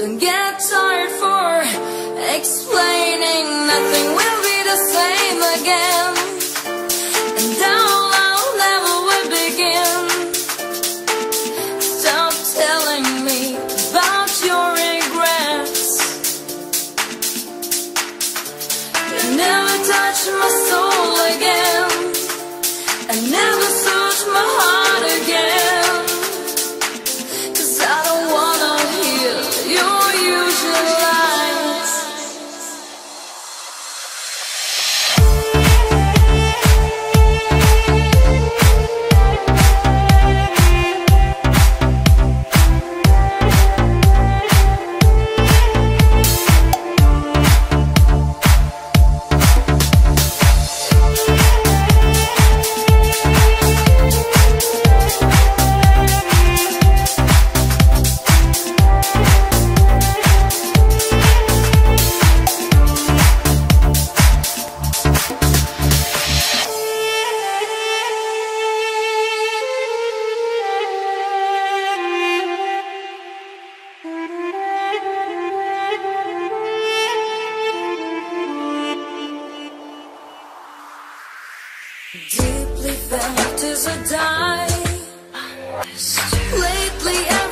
Don't get tired for explaining. Nothing will be the same again. And down I'll never will begin. Stop telling me about your regrets. You never touch my soul again. And never search my heart Deeply felt as I die. Lately